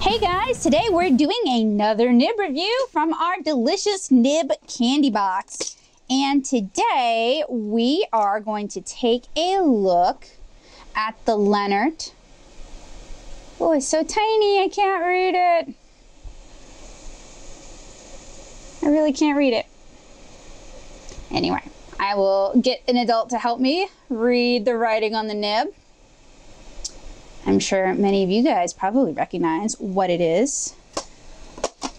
Hey guys, today we're doing another nib review from our delicious nib candy box. And today we are going to take a look at the Leonardt. Oh, it's so tiny, I can't read it. I really can't read it. Anyway, I will get an adult to help me read the writing on the nib. I'm sure many of you guys probably recognize what it is. All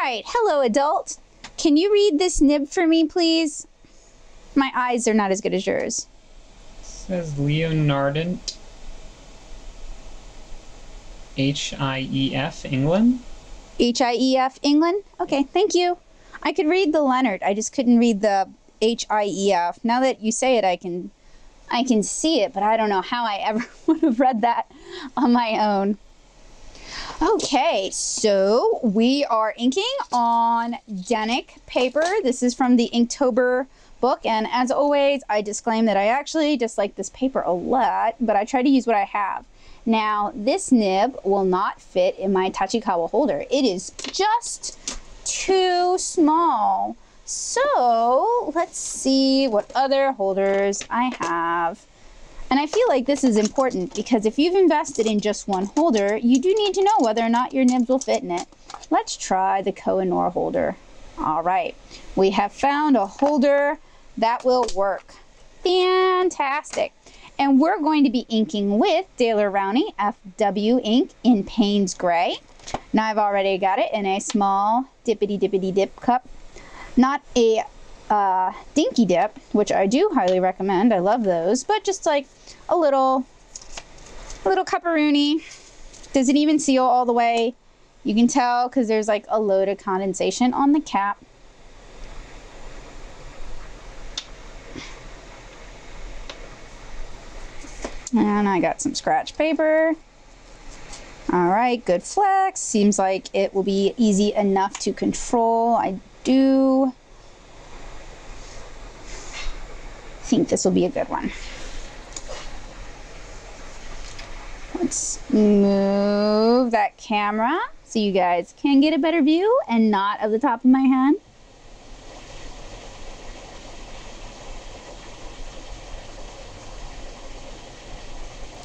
right, hello adult. Can you read this nib for me, please? My eyes are not as good as yours. It says Leonardt. H-I-E-F, England. H-I-E-F, England? Okay, thank you. I could read the Leonardt. I just couldn't read the H-I-E-F. Now that you say it, I can I can see it, but I don't know how I ever would have read that on my own. Okay, so we are inking on Denik paper. This is from the Inktober book, and as always, I disclaim that I actually dislike this paper a lot, but I try to use what I have. Now, this nib will not fit in my Tachikawa holder. It is just too small. So let's see what other holders I have. And I feel like this is important because if you've invested in just one holder, you do need to know whether or not your nibs will fit in it. Let's try the Koh-i-Noor holder. All right, we have found a holder that will work. Fantastic. And we're going to be inking with Daler Rowney FW ink in Payne's Gray. Now I've already got it in a small dippity dippity dip cup not a uh, dinky dip, which I do highly recommend. I love those, but just like a little, a little cuparoonie. Does it even seal all the way? You can tell because there's like a load of condensation on the cap. And I got some scratch paper. All right, good flex. Seems like it will be easy enough to control. I do think this will be a good one. Let's move that camera so you guys can get a better view and not of the top of my hand.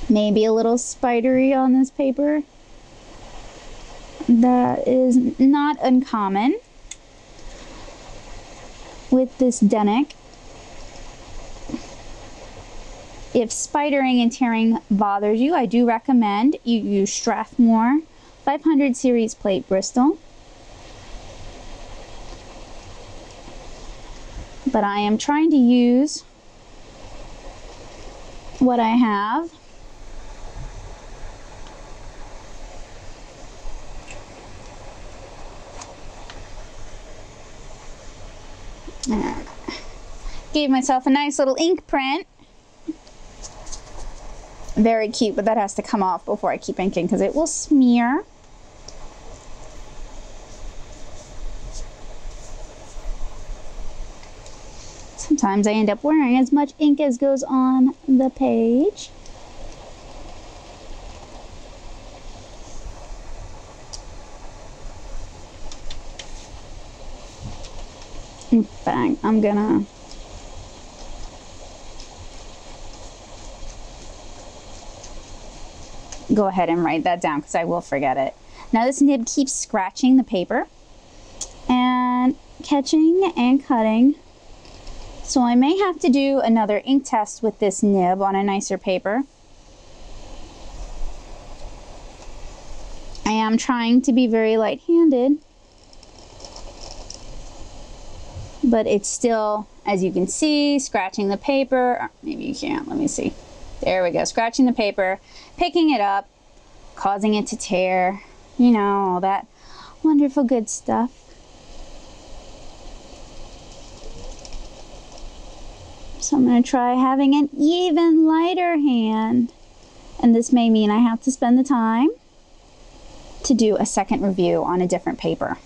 Maybe a little spidery on this paper. That is not uncommon with this Denik, if spidering and tearing bothers you, I do recommend you use Strathmore 500 series plate Bristol. But I am trying to use what I have Gave myself a nice little ink print. Very cute, but that has to come off before I keep inking because it will smear. Sometimes I end up wearing as much ink as goes on the page. In fact, I'm gonna go ahead and write that down because I will forget it. Now this nib keeps scratching the paper and catching and cutting. So I may have to do another ink test with this nib on a nicer paper. I am trying to be very light-handed. But it's still, as you can see, scratching the paper. Maybe you can't, let me see. There we go, scratching the paper, picking it up, causing it to tear, you know, all that wonderful good stuff. So I'm going to try having an even lighter hand. And this may mean I have to spend the time to do a second review on a different paper.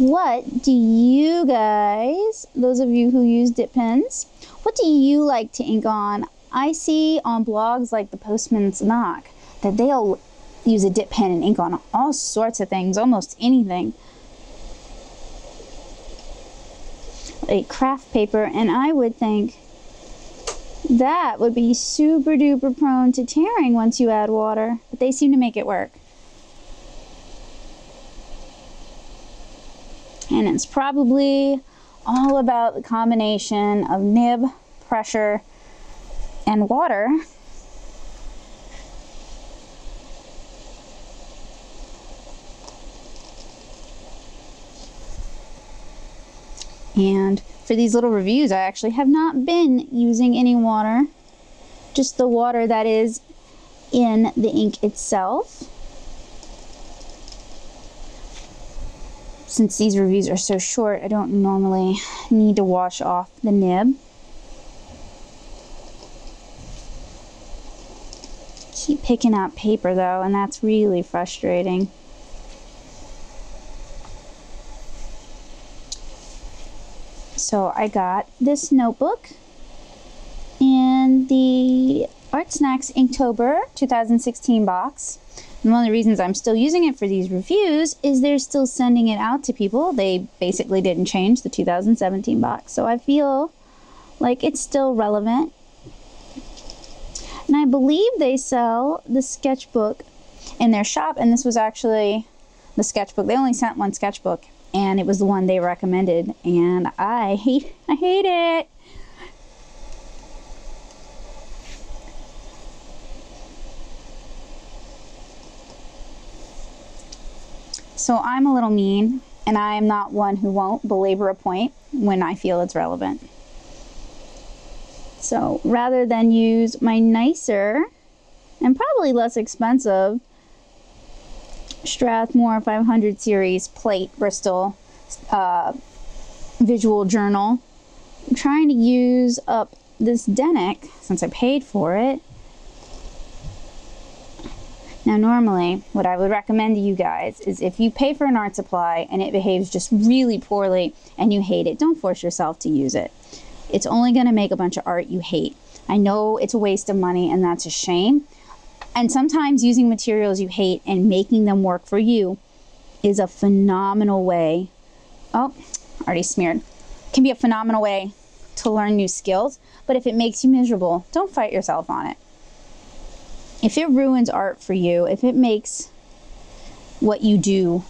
What do you guys, those of you who use dip pens, what do you like to ink on? I see on blogs like the Postman's Knock that they'll use a dip pen and ink on all sorts of things, almost anything. A craft paper, and I would think that would be super duper prone to tearing once you add water, but they seem to make it work. And it's probably all about the combination of nib, pressure, and water. And for these little reviews, I actually have not been using any water, just the water that is in the ink itself. Since these reviews are so short, I don't normally need to wash off the nib. Keep picking up paper though, and that's really frustrating. So I got this notebook in the Art Snacks Inktober 2016 box. And one of the reasons I'm still using it for these reviews is they're still sending it out to people. They basically didn't change the 2017 box. So I feel like it's still relevant. And I believe they sell the sketchbook in their shop. And this was actually the sketchbook. They only sent one sketchbook and it was the one they recommended and I hate I hate it. So I'm a little mean and I am not one who won't belabor a point when I feel it's relevant. So rather than use my nicer and probably less expensive Strathmore 500 series plate Bristol uh, visual journal. I'm trying to use up this Denik since I paid for it. Now, normally, what I would recommend to you guys is if you pay for an art supply and it behaves just really poorly and you hate it, don't force yourself to use it. It's only going to make a bunch of art you hate. I know it's a waste of money and that's a shame, and sometimes using materials you hate and making them work for you is a phenomenal way. Oh, already smeared. Can be a phenomenal way to learn new skills. But if it makes you miserable, don't fight yourself on it. If it ruins art for you, if it makes what you do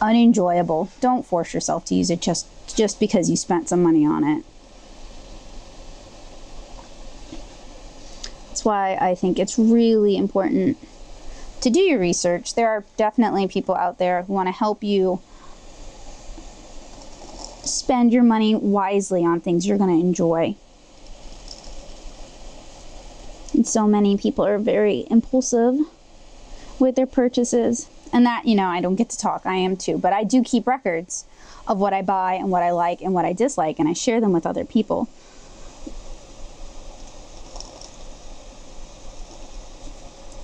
unenjoyable, don't force yourself to use it just just because you spent some money on it. That's why I think it's really important to do your research. There are definitely people out there who want to help you spend your money wisely on things you're going to enjoy. So many people are very impulsive with their purchases. And that, you know, I don't get to talk, I am too, but I do keep records of what I buy and what I like and what I dislike, and I share them with other people.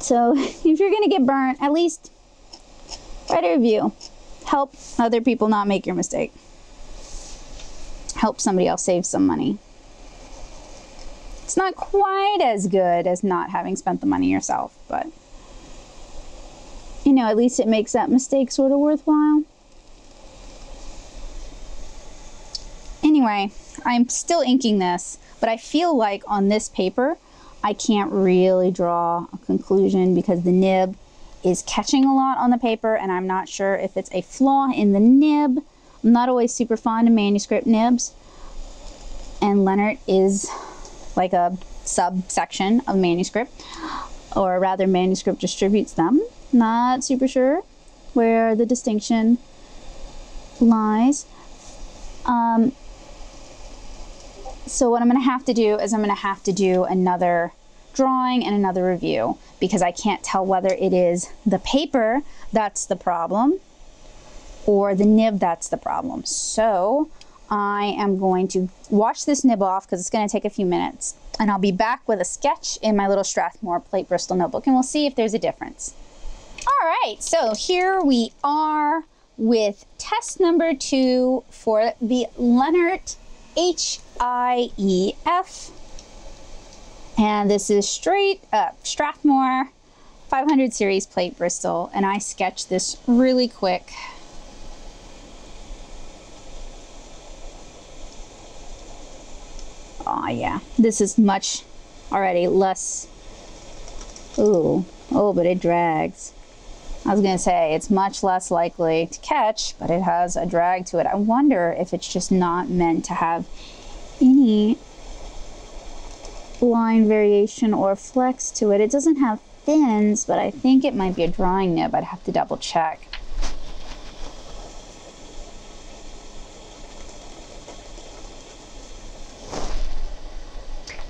So if you're going to get burnt, at least write a review. Help other people not make your mistake. Help somebody else save some money. It's not quite as good as not having spent the money yourself, but you know, at least it makes that mistake sort of worthwhile. Anyway, I'm still inking this, but I feel like on this paper, I can't really draw a conclusion because the nib is catching a lot on the paper and I'm not sure if it's a flaw in the nib. I'm not always super fond of manuscript nibs. And Leonardt is like a subsection of manuscript, or rather manuscript distributes them. Not super sure where the distinction lies. Um, so what I'm going to have to do is I'm going to have to do another drawing and another review because I can't tell whether it is the paper that's the problem or the nib that's the problem. So I am going to wash this nib off because it's going to take a few minutes and I'll be back with a sketch in my little Strathmore plate Bristol notebook and we'll see if there's a difference. All right, so here we are with test number two for the Leonardt H-I-E-F. And this is straight up Strathmore 500 series plate Bristol. And I sketched this really quick. Oh yeah, this is much already less. Ooh, oh, but it drags. I was gonna say it's much less likely to catch, but it has a drag to it. I wonder if it's just not meant to have any line variation or flex to it. It doesn't have fins, but I think it might be a drawing nib. I'd have to double check.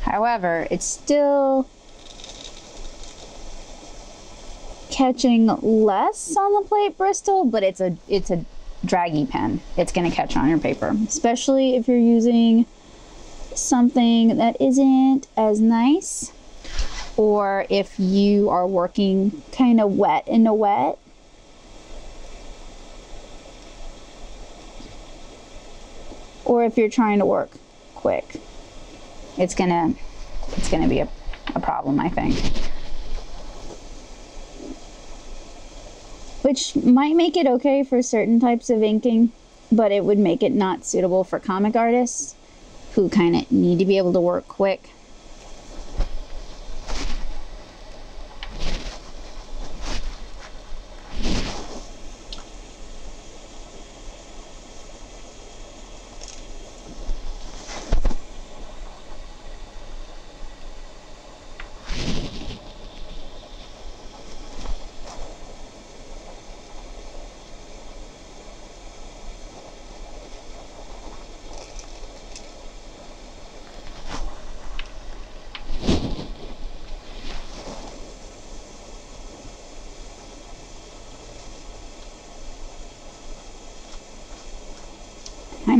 However, it's still catching less on the plate Bristol, but it's a it's a draggy pen. It's going to catch on your paper, especially if you're using something that isn't as nice or if you are working kind of wet in a wet. Or if you're trying to work quick it's gonna it's gonna be a, a problem I think. Which might make it okay for certain types of inking but it would make it not suitable for comic artists who kind of need to be able to work quick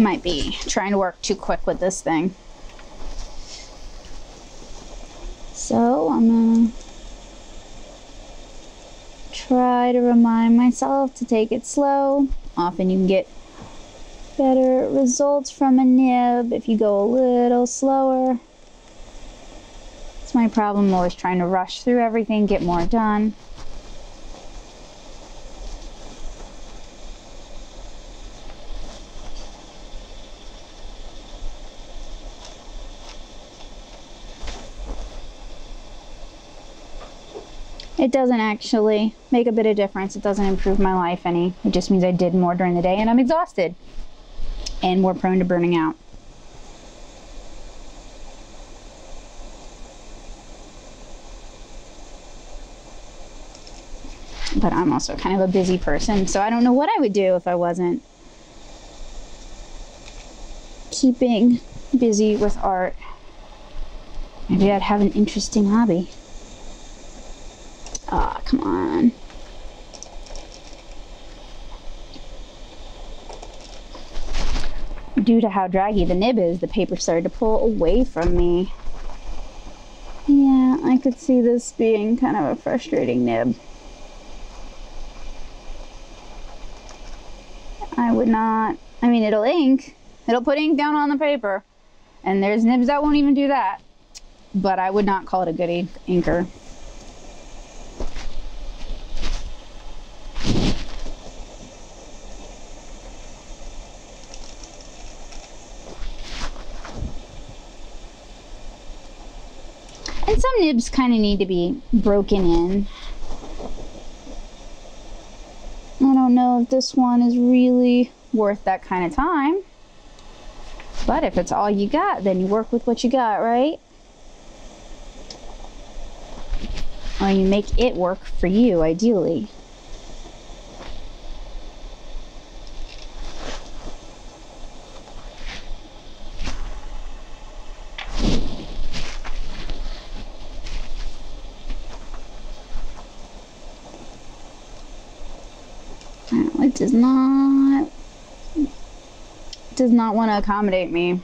might be trying to work too quick with this thing. So I'm gonna try to remind myself to take it slow. Often you can get better results from a nib if you go a little slower. It's my problem always trying to rush through everything, get more done. It doesn't actually make a bit of difference. It doesn't improve my life any. It just means I did more during the day and I'm exhausted and more prone to burning out. But I'm also kind of a busy person, so I don't know what I would do if I wasn't keeping busy with art. Maybe I'd have an interesting hobby. Come on. Due to how draggy the nib is, the paper started to pull away from me. Yeah, I could see this being kind of a frustrating nib. I would not, I mean, it'll ink. It'll put ink down on the paper. And there's nibs that won't even do that. But I would not call it a good ink inker. And some nibs kind of need to be broken in. I don't know if this one is really worth that kind of time. But if it's all you got, then you work with what you got, right? Or you make it work for you, ideally. does not does not want to accommodate me.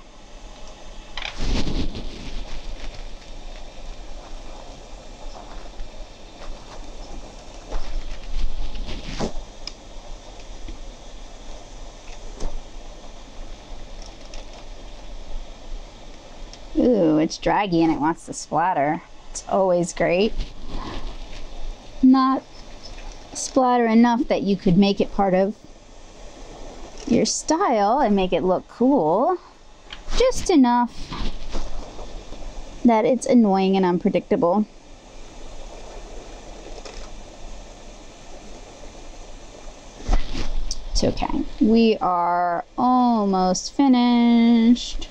Ooh, it's draggy and it wants to splatter. It's always great. Not splatter enough that you could make it part of your style and make it look cool. Just enough that it's annoying and unpredictable. It's okay. We are almost finished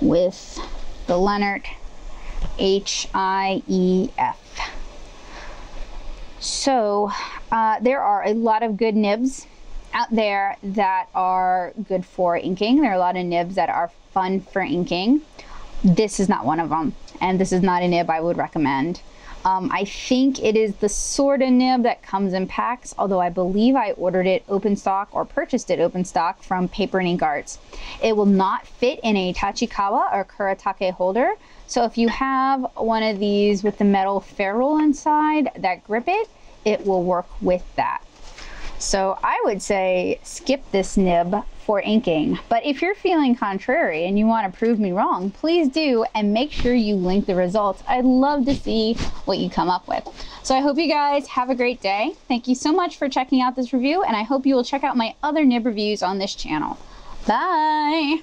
with the Leonardt H-I-E-F. So uh, there are a lot of good nibs out there that are good for inking. There are a lot of nibs that are fun for inking. This is not one of them, and this is not a nib I would recommend. Um, I think it is the sort of nib that comes in packs, although I believe I ordered it open stock or purchased it open stock from Paper and Ink Arts. It will not fit in a Tachikawa or Kuretake holder, so if you have one of these with the metal ferrule inside that grip it, it will work with that. So I would say skip this nib for inking. But if you're feeling contrary and you want to prove me wrong, please do and make sure you link the results. I'd love to see what you come up with. So I hope you guys have a great day. Thank you so much for checking out this review and I hope you will check out my other nib reviews on this channel. Bye!